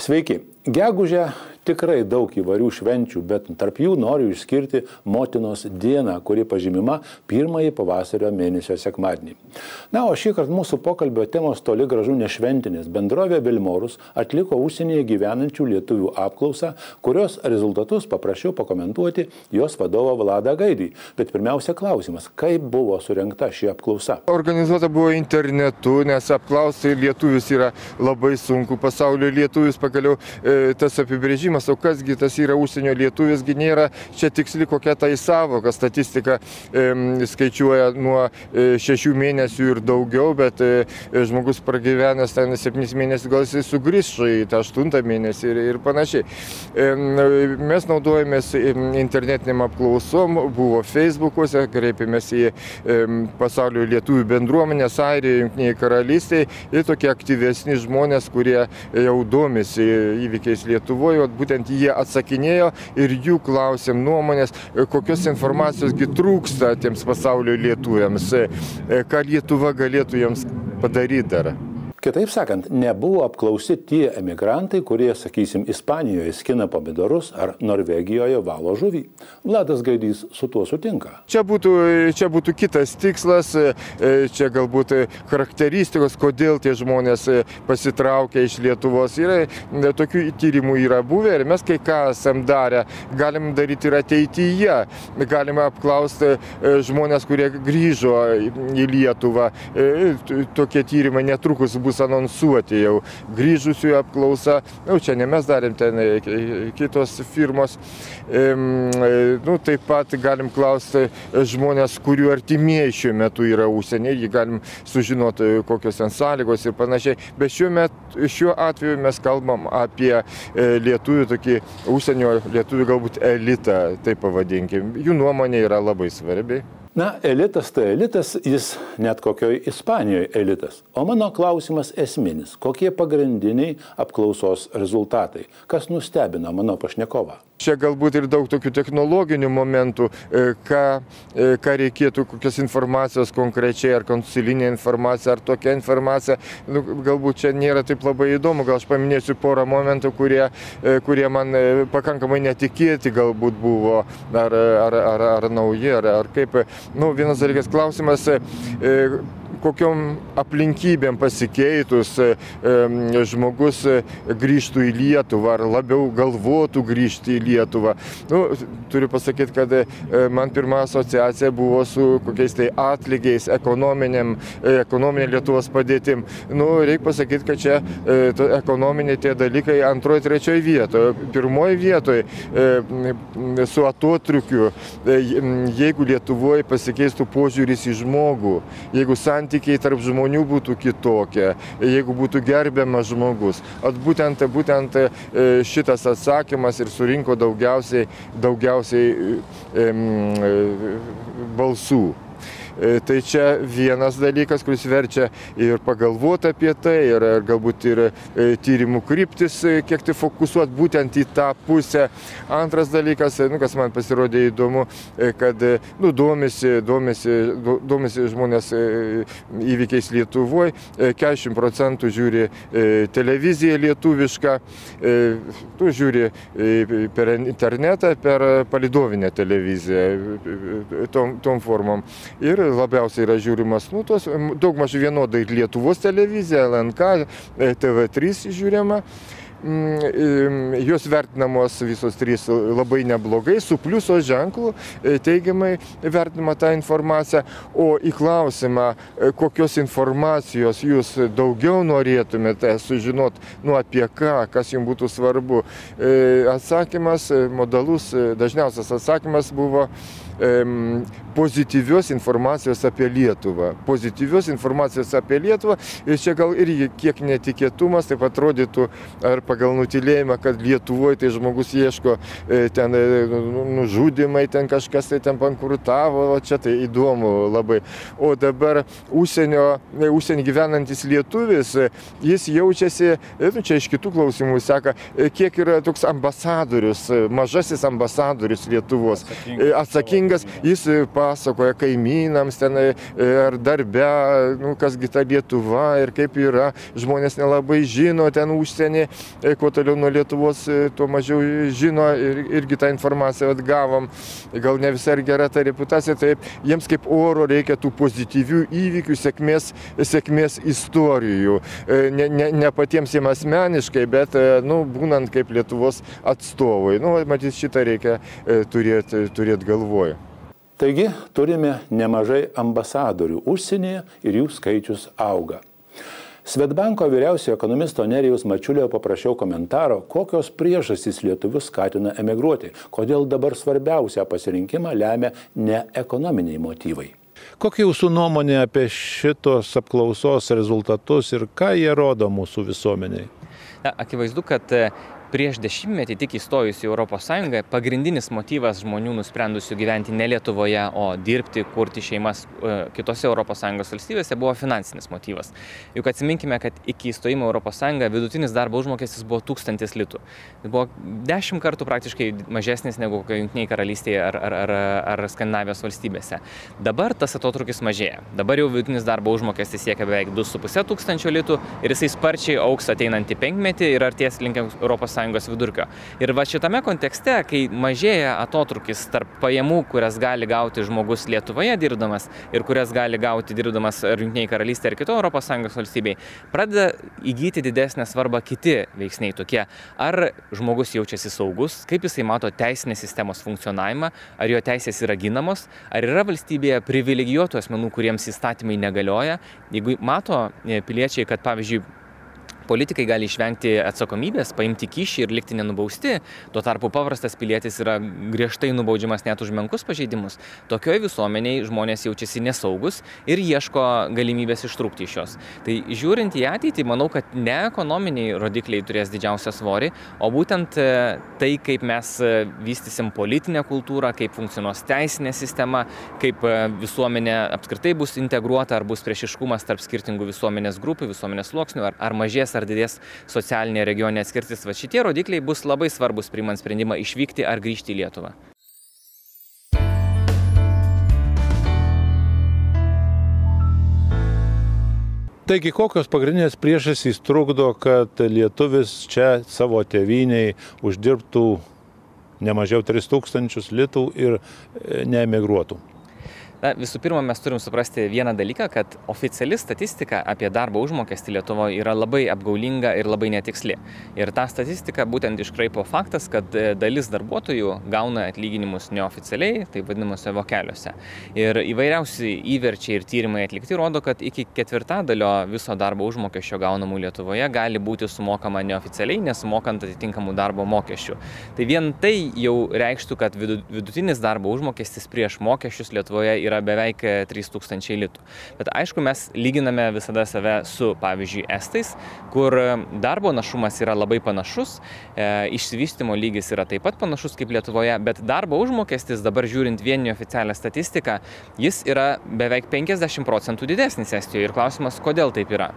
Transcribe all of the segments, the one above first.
Sveiki. Gegužę tikrai daug įvairių švenčių, bet tarp jų noriu išskirti motinos dieną, kuri pažymima pirmąjį pavasario mėnesio sekmadienį. Na, o šį kartą mūsų pokalbio temos toli gražu nešventinės. Bendrovė Vilmorus atliko užsienyje gyvenančių lietuvių apklausą, kurios rezultatus paprašiau pakomentuoti jos vadovo Vladą Gaidį. Bet pirmiausia klausimas, kaip buvo surinkta ši apklausa? Organizuota buvo internetu, nes apklausti lietuvius yra labai sunku. Pasaulio lietuvius pagaliau e, tas apibrėžimas klausimas, o kasgi tas yra užsienio lietuvisgi nėra čia tiksli kokia tai savoka. Statistika e, skaičiuoja nuo e, šešių mėnesių ir daugiau, bet e, žmogus pragyvenęs ten septynis mėnesius, gal jisai sugrįž į tą aštuntą mėnesį ir, ir panašiai. E, mes naudojamės internetiniam apklausom, buvo Facebook'uose, kreipėmės į e, pasaulio lietuvių bendruomenės, Airijoje, Junktiniai karalystėje ir tokie aktyvesni žmonės, kurie jau domisi įvykiais Lietuvoje, būtent jie atsakinėjo ir jų klausėm nuomonės, e, kokios informacijos trūksta tiems pasaulio lietuviams, e, ką Lietuva galėtų jiems padaryti dar. Kitaip sakant, nebuvo apklausi tie emigrantai, kurie, sakysim, Ispanijoje skina pomidorus ar Norvegijoje valo žuvį. Vladas Gaidys su tuo sutinka. Čia būtų, čia būtų kitas tikslas, e, čia galbūt charakteristikos, kodėl tie žmonės e, pasitraukia iš Lietuvos. Yra, e, tokių tyrimų yra buvę ir mes kai ką esam darę, galim daryti ir ateityje. Galime apklausti žmonės, kurie grįžo į Lietuvą. Tokie tyrimai netrukus bus bus anonsuoti jau grįžusiųjų apklausa. Jau čia ne mes darėm, ten e, kitos firmos. E, nu, taip pat galim klausti žmonės, kurių artimieji šiuo metu yra užsienį, jį galim sužinoti, kokios ten sąlygos ir panašiai. Bet šiuo, metu, šiuo atveju mes kalbam apie e, lietuvių, tokį užsienio lietuvių galbūt elitą, taip pavadinkim. Jų nuomonė yra labai svarbi. Na, elitas tai elitas, jis net kokioj Ispanijoje elitas. O mano klausimas esminis, kokie pagrindiniai apklausos rezultatai, kas nustebino mano pašnekovą. Čia galbūt ir daug tokių technologinių momentų, e, ką, e, ką reikėtų, kokios informacijos konkrečiai, ar konsulinė informacija, ar tokia informacija. Nu, galbūt čia nėra taip labai įdomu, gal aš paminėsiu porą momentų, kurie, e, kurie man pakankamai netikėti galbūt buvo, ar, ar, ar, ar nauji, ar, ar kaip. Nu, vienas dalykas klausimas kokiom aplinkybėm pasikeitus e, žmogus e, grįžtų į Lietuvą ar labiau galvotų grįžti į Lietuvą. Nu, turiu pasakyti, kad e, man pirma asociacija buvo su kokiais tai atlygiais, ekonominė Lietuvos padėtim. Nu, reikia pasakyti, kad čia ekonominiai tie dalykai antroji, trečioji vietoje. Pirmoji vietoje su atotrukiu, jeigu Lietuvoje pasikeistų požiūris į žmogų, jeigu santykiai santykiai tarp žmonių būtų kitokie, jeigu būtų gerbiamas žmogus. At būtent, būtent e, šitas atsakymas ir surinko daugiausiai, daugiausiai e, balsų. E, tai čia vienas dalykas, kuris verčia ir pagalvoti apie tai, ir galbūt ir e, tyrimų kryptis, e, kiek tai fokusuoti būtent į tą pusę. Antras dalykas, nu, kas man pasirodė įdomu, kad nu, domisi, domisi, domisi žmonės įvykiais Lietuvoje, 40 procentų žiūri televiziją lietuvišką, tu žiūri per internetą, per palidovinę televiziją tom, tom formom. Ir labiausiai yra žiūrimas, nu, tos daugmaž vienodai Lietuvos televizija, LNK, TV3 žiūrima. Mm, jos vertinamos visos trys labai neblogai, su pliuso ženklu e, teigiamai vertinama ta informacija. O į klausimą, e, kokios informacijos jūs daugiau norėtumėte sužinoti, nu apie ką, kas jums būtų svarbu, e, atsakymas, modalus, dažniausias atsakymas buvo pozityvios informacijos apie Lietuvą. Pozityvios informacijos apie Lietuvą ir čia gal irgi kiek netikėtumas, taip atrodytų, ar pagal nutilėjimą, kad Lietuvoje tai žmogus ieško ten nužudimai, ten kažkas tai ten bankrutavo, o čia tai įdomu labai. O dabar užsienio, užsienio gyvenantis lietuvis, jis jaučiasi, nu, čia iš kitų klausimų seka, kiek yra toks ambasadorius, mažasis ambasadorius Lietuvos, atsakingas laimingas, jis pasakoja kaimynams ten ar darbe, nu, kasgi ta Lietuva ir kaip yra, žmonės nelabai žino ten užsienį, kuo toliau nuo Lietuvos, tuo mažiau žino ir irgi tą informaciją atgavom, gal ne visai gera ta reputacija, taip jiems kaip oro reikia tų pozityvių įvykių, sėkmės, sėkmės istorijų. Ne, ne, ne patiems jiems asmeniškai, bet, nu, būnant kaip Lietuvos atstovai. Nu, matyt, šitą reikia turėti turėt galvoje. Taigi turime nemažai ambasadorių užsienyje ir jų skaičius auga. Svetbanko vyriausiojo ekonomisto Nerijus Mačiulio paprašiau komentaro, kokios priežastys lietuvius skatina emigruoti, kodėl dabar svarbiausią pasirinkimą lemia ne ekonominiai motyvai. Kokia jūsų nuomonė apie šitos apklausos rezultatus ir ką jie rodo mūsų visuomeniai? Na, akivaizdu, kad prieš dešimtmetį tik įstojus į Europos Sąjungą, pagrindinis motyvas žmonių nusprendusių gyventi ne Lietuvoje, o dirbti, kurti šeimas e, kitose Europos Sąjungos valstybėse buvo finansinis motyvas. Juk atsiminkime, kad iki įstojimo Europos Sąjungą vidutinis darbo užmokestis buvo tūkstantis litų. Tai buvo dešimt kartų praktiškai mažesnis negu Junktiniai karalystėje ar, ar, ar, ar Skandinavijos valstybėse. Dabar tas atotrukis mažėja. Dabar jau vidutinis darbo užmokestis siekia beveik 2,5 tūkstančio litų ir jisai sparčiai auks ateinantį penkmetį ir arties link Europos ES vidurkio. Ir va šitame kontekste, kai mažėja atotrukis tarp pajamų, kurias gali gauti žmogus Lietuvoje dirbdamas ir kurias gali gauti dirbdamas ar Junktiniai karalystė ar kito ES valstybei, pradeda įgyti didesnę svarbą kiti veiksniai tokie. Ar žmogus jaučiasi saugus, kaip jisai mato teisinės sistemos funkcionavimą, ar jo teisės yra ginamos, ar yra valstybėje privilegijuotų asmenų, kuriems įstatymai negalioja. Jeigu mato e, piliečiai, kad pavyzdžiui politikai gali išvengti atsakomybės, paimti kyšį ir likti nenubausti, tuo tarpu paprastas pilietis yra griežtai nubaudžiamas net už menkus pažeidimus. Tokioje visuomeniai žmonės jaučiasi nesaugus ir ieško galimybės ištrūkti iš jos. Tai žiūrint į ateitį, manau, kad ne ekonominiai rodikliai turės didžiausią svorį, o būtent e, tai, kaip mes e, vystysim politinę kultūrą, kaip funkcionuos teisinė sistema, kaip e, visuomenė apskritai bus integruota, ar bus priešiškumas tarp skirtingų visuomenės grupių, visuomenės sluoksnių, ar, ar mažės ar didės socialinė regioninė atskirtis. Va šitie rodikliai bus labai svarbus priimant sprendimą išvykti ar grįžti į Lietuvą. Taigi, kokios pagrindinės priežastys trukdo, kad lietuvis čia savo tėviniai uždirbtų ne mažiau 3000 litų ir e, neemigruotų? Na, visų pirma, mes turim suprasti vieną dalyką, kad oficiali statistika apie darbo užmokestį Lietuvoje yra labai apgaulinga ir labai netiksli. Ir tą statistiką būtent iškraipo faktas, kad e, dalis darbuotojų gauna atlyginimus neoficialiai, tai vadinamuose vokeliuose. Ir įvairiausi įverčiai ir tyrimai atlikti rodo, kad iki ketvirtadalio viso darbo užmokesčio gaunamų Lietuvoje gali būti sumokama neoficialiai, nesumokant atitinkamų darbo mokesčių. Tai vien tai jau reikštų, kad vidutinis darbo užmokestis prieš mokesčius Lietuvoje yra yra beveik 3000 e, litų. Bet aišku, mes lyginame visada save su, pavyzdžiui, estais, kur darbo našumas yra labai panašus, e, išsivystimo lygis yra taip pat panašus kaip Lietuvoje, bet darbo užmokestis dabar žiūrint vieni oficialią statistiką, jis yra beveik 50 procentų didesnis Estijoje ir klausimas, kodėl taip yra.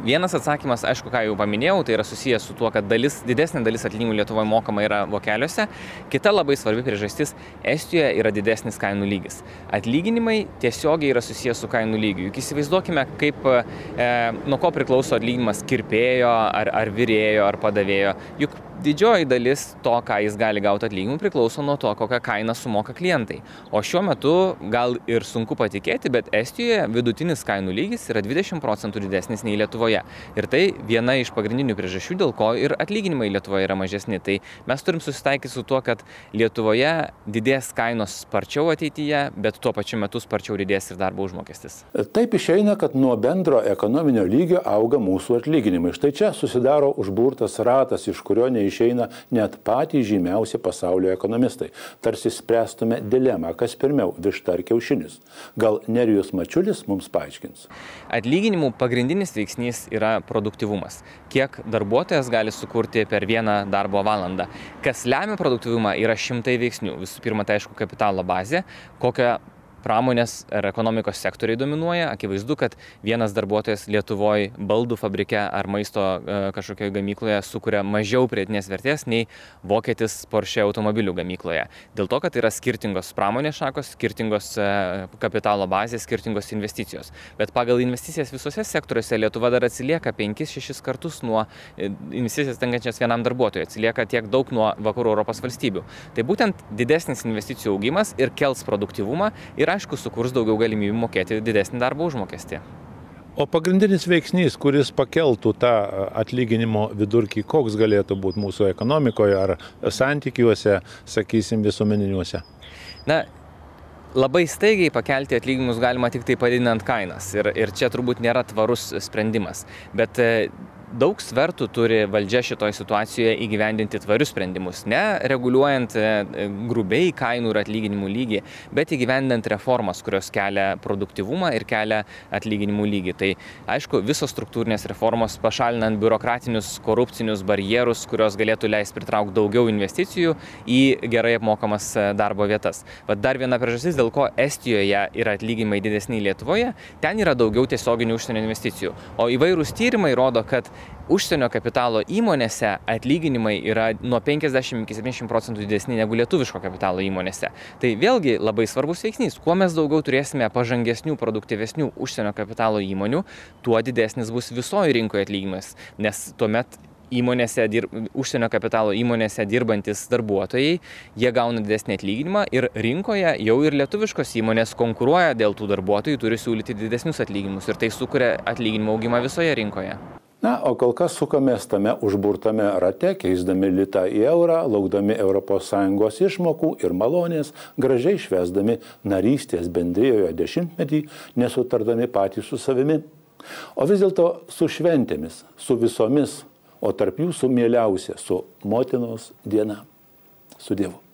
Vienas atsakymas, aišku, ką jau paminėjau, tai yra susijęs su tuo, kad dalis, didesnė dalis atlyginimų Lietuvoje mokama yra vokeliuose. Kita labai svarbi priežastis - Estijoje yra didesnis kainų lygis. Atlyginimai tiesiogiai yra susijęs su kainų lygiu. Juk įsivaizduokime, kaip, e, nuo ko priklauso atlyginimas kirpėjo, ar, ar vyrėjo, ar padavėjo. Juk didžioji dalis to, ką jis gali gauti atlyginimų, priklauso nuo to, kokią kainą sumoka klientai. O šiuo metu gal ir sunku patikėti, bet Estijoje vidutinis kainų lygis yra 20 procentų didesnis nei Lietuvoje. Ir tai viena iš pagrindinių priežasčių, dėl ko ir atlyginimai Lietuvoje yra mažesni. Tai mes turim susitaikyti su tuo, kad Lietuvoje didės kainos sparčiau ateityje, bet tuo pačiu metu sparčiau didės ir darbo užmokestis. Taip išeina, kad nuo bendro ekonominio lygio auga mūsų atlyginimai. Štai čia susidaro užburtas ratas, iš kurio neišeina išeina net patys žymiausi pasaulio ekonomistai. Tarsi spręstume dilemą, kas pirmiau - višta ar kiaušinis. Gal Nerijus Mačiulis mums paaiškins. Atlyginimų pagrindinis veiksnys yra produktivumas. Kiek darbuotojas gali sukurti per vieną darbo valandą. Kas lemia produktivumą yra šimtai veiksnių. Visų pirma, tai aišku, kapitalo bazė, kokią pramonės ar ekonomikos sektoriai dominuoja. Akivaizdu, kad vienas darbuotojas Lietuvoje baldų fabrike ar maisto e, kažkokioje gamykloje sukuria mažiau pridėtinės vertės nei vokietis Porsche automobilių gamykloje. Dėl to, kad yra skirtingos pramonės šakos, skirtingos e, kapitalo bazės, skirtingos investicijos. Bet pagal investicijas visose sektoriuose Lietuva dar atsilieka 5-6 kartus nuo e, investicijas tenkančias vienam darbuotojui, atsilieka tiek daug nuo vakarų Europos valstybių. Tai būtent didesnis investicijų augimas ir kels produktivumą ir ir aišku sukurs daugiau galimybių mokėti didesnį darbo užmokestį. O pagrindinis veiksnys, kuris pakeltų tą atlyginimo vidurkį, koks galėtų būti mūsų ekonomikoje ar santykiuose, sakysim, visuomeniniuose? Na, labai staigiai pakelti atlyginimus galima tik tai padidinant kainas ir, ir čia turbūt nėra tvarus sprendimas. Bet daug svertų turi valdžia šitoje situacijoje įgyvendinti tvarius sprendimus. Ne reguliuojant e, grubiai kainų ir atlyginimų lygį, bet įgyvendinant reformas, kurios kelia produktivumą ir kelia atlyginimų lygį. Tai aišku, visos struktūrinės reformos pašalinant biurokratinius, korupcinius barjerus, kurios galėtų leisti pritraukti daugiau investicijų į gerai apmokamas e, darbo vietas. Vat dar viena priežastis, dėl ko Estijoje yra atlyginimai didesni Lietuvoje, ten yra daugiau tiesioginių užsienio investicijų. O įvairūs tyrimai rodo, kad užsienio kapitalo įmonėse atlyginimai yra nuo 50 iki 70 procentų didesni negu lietuviško kapitalo įmonėse. Tai vėlgi labai svarbus veiksnys. Kuo mes daugiau turėsime pažangesnių, produktyvesnių užsienio kapitalo įmonių, tuo didesnis bus visoji rinkoje atlyginimas. Nes tuomet įmonėse, dirb, užsienio kapitalo įmonėse dirbantis darbuotojai, jie gauna didesnį atlyginimą ir rinkoje jau ir lietuviškos įmonės konkuruoja dėl tų darbuotojų, turi siūlyti didesnius atlyginimus ir tai sukuria atlyginimo augimą visoje rinkoje. Na, o kol kas sukamės tame užburtame rate, keisdami litą į eurą, laukdami ES išmokų ir malonės, gražiai švesdami narystės bendrijoje dešimtmetį, nesutardami patys su savimi. O vis dėlto su šventėmis, su visomis, o tarp jų su mieliausia, su motinos diena. Su Dievu.